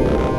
you